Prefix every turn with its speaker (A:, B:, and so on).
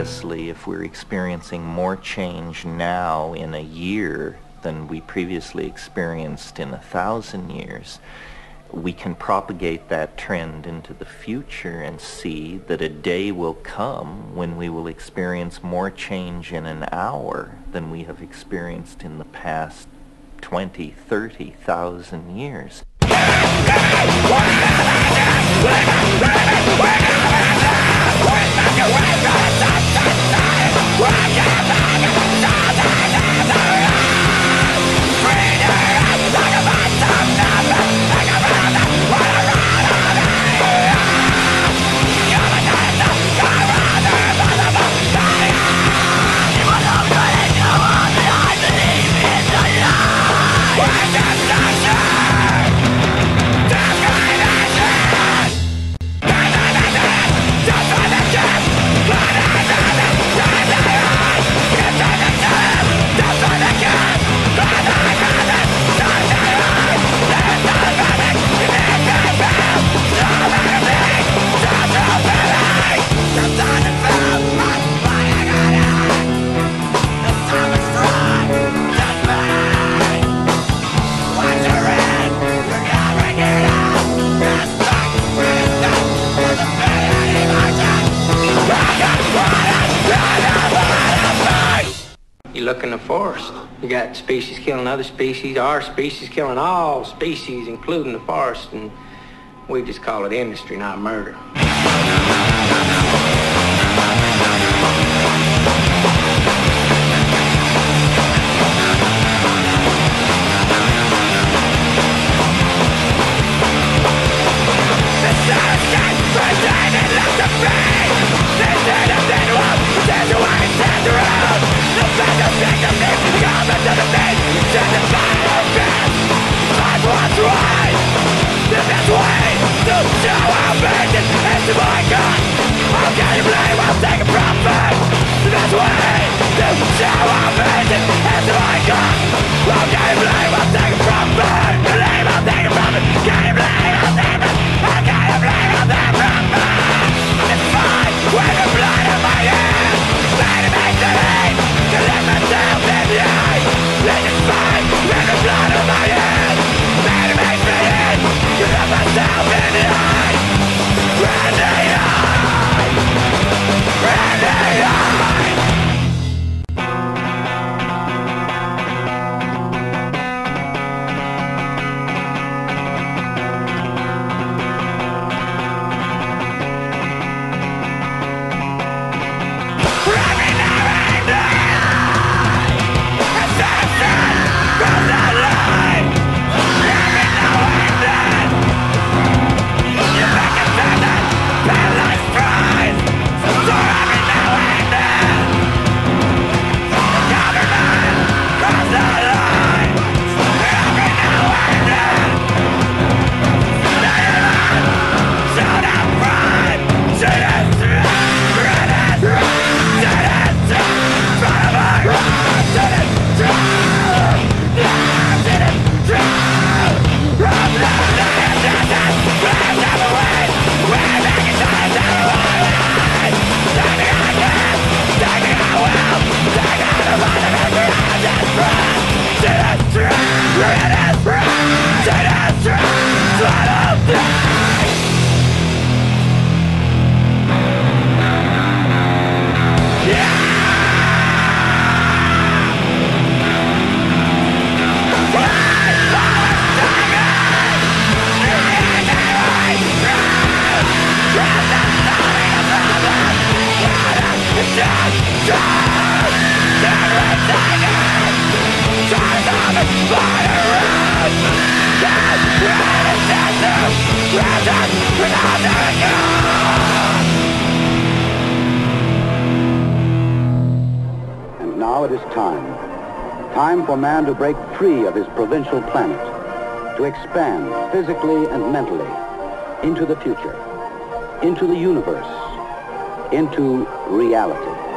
A: obviously, if we're experiencing more change now in a year than we previously experienced in a thousand years, we can propagate that trend into the future and see that a day will come when we will experience more change in an hour than we have experienced in the past 20, 30,000 years.
B: Look in the forest, you got species killing other species, our species killing all species, including the forest, and we just call it industry, not murder. take a breath.
C: And now it is time. Time for man to break free of his provincial planet, to expand physically and mentally into the future, into the universe, into reality.